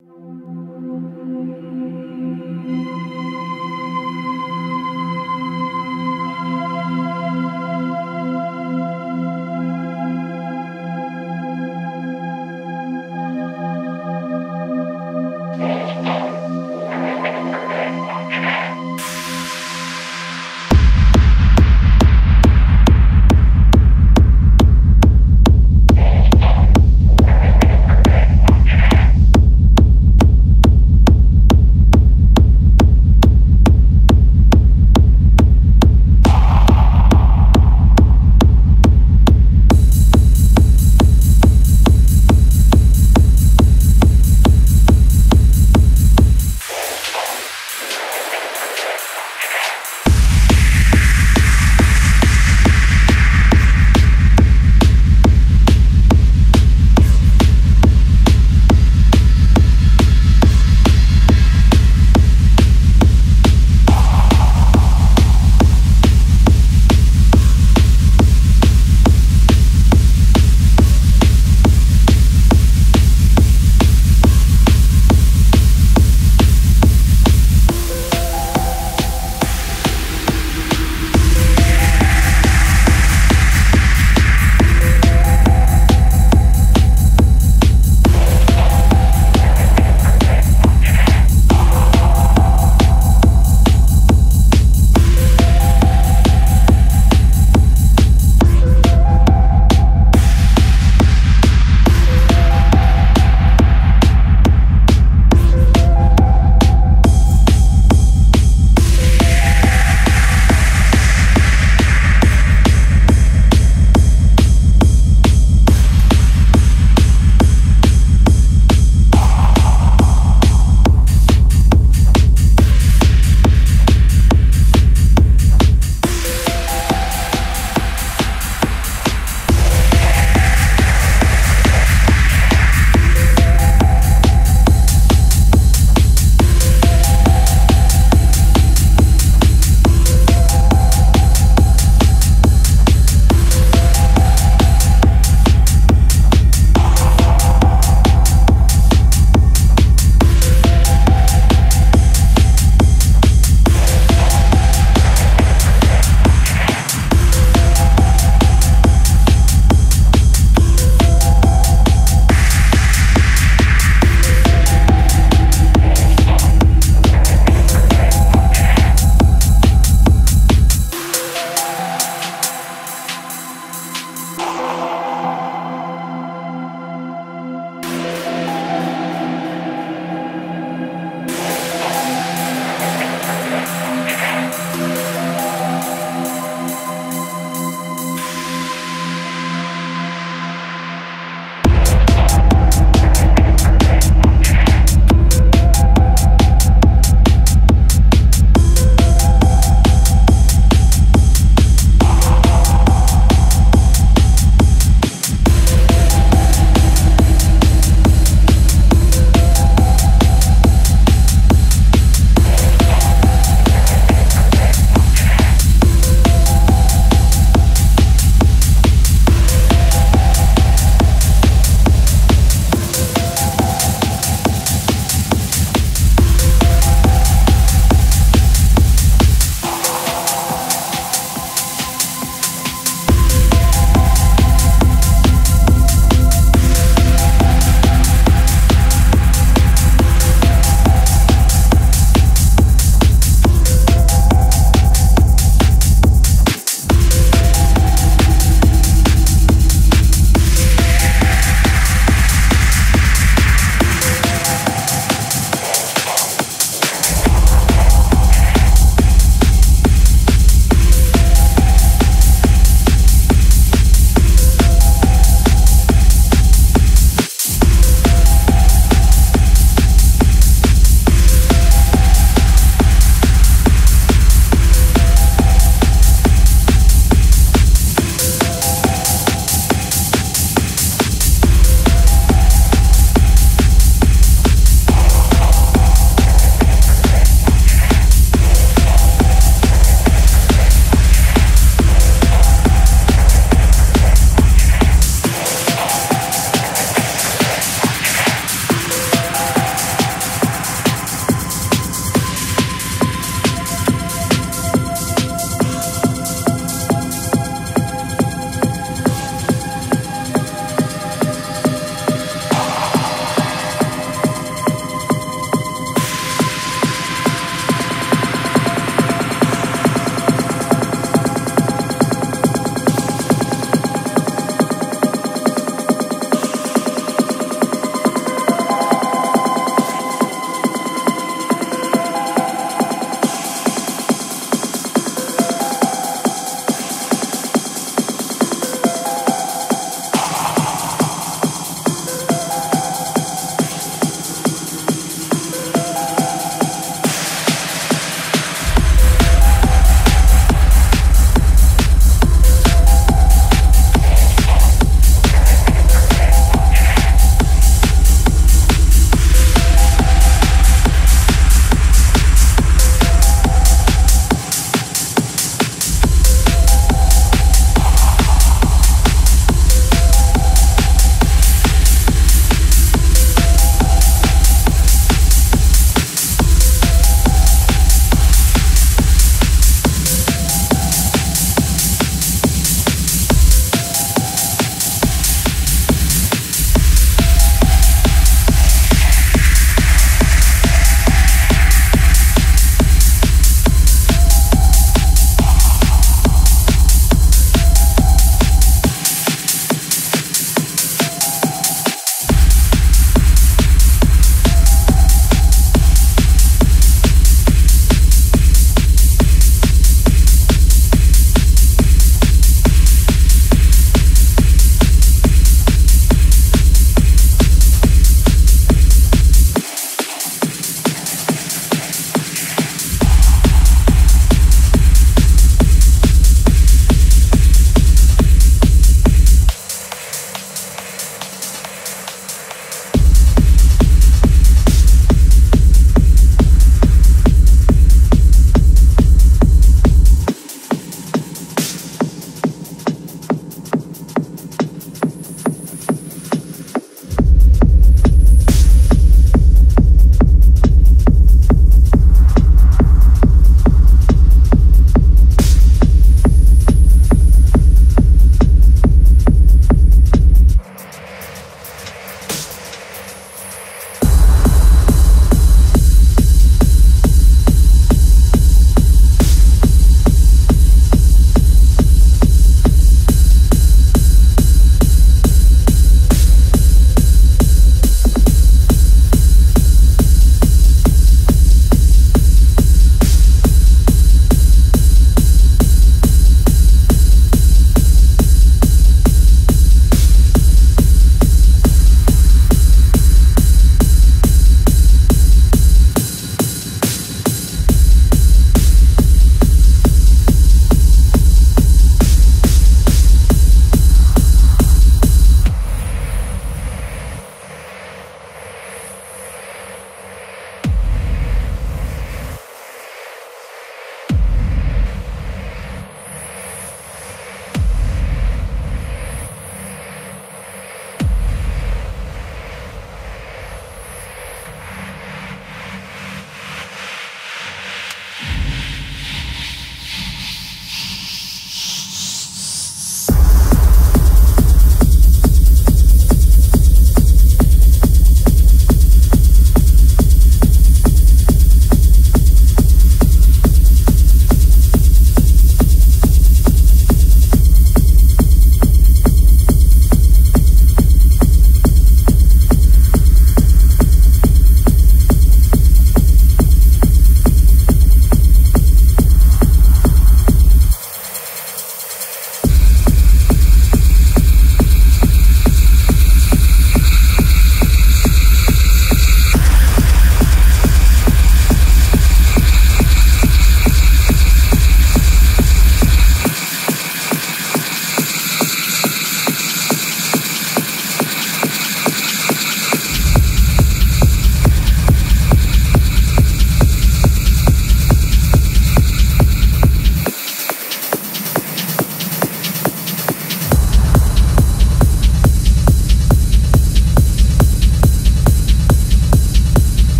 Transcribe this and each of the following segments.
Thank you.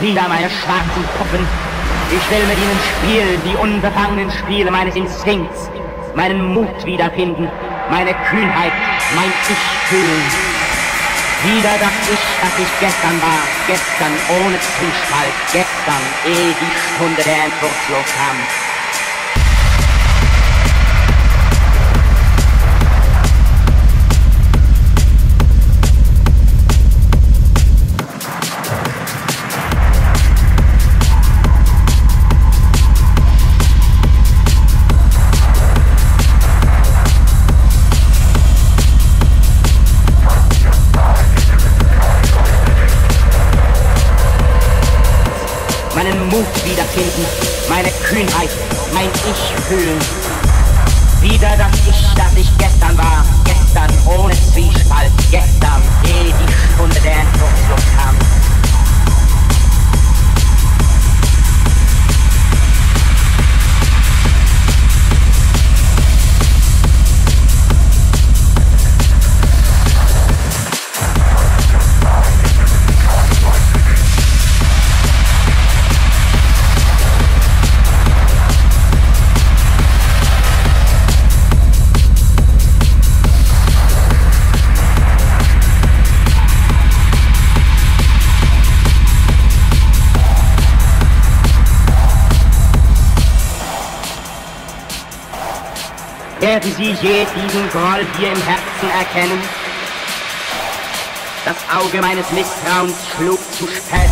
Wieder, meine schwarzen Puppen. Ich will mit ihnen spielen, die unbefangenen Spiele meines Instinkts, meinen Mut wiederfinden, meine Kühnheit, mein Ich fühlen. Wieder das Ich, das ich gestern war, gestern ohne Zwiespalt, gestern, ehe die Stunde der Entwurzelung kam. Wiederfinden, meine Kühnheit, mein Ich fühlen. Wieder das Ich, das ich gestern war, gestern ohne Zwiespalt, gestern, Werden Sie je diesen Groll hier im Herzen erkennen? Das Auge meines Misstrauens schlug zu spät.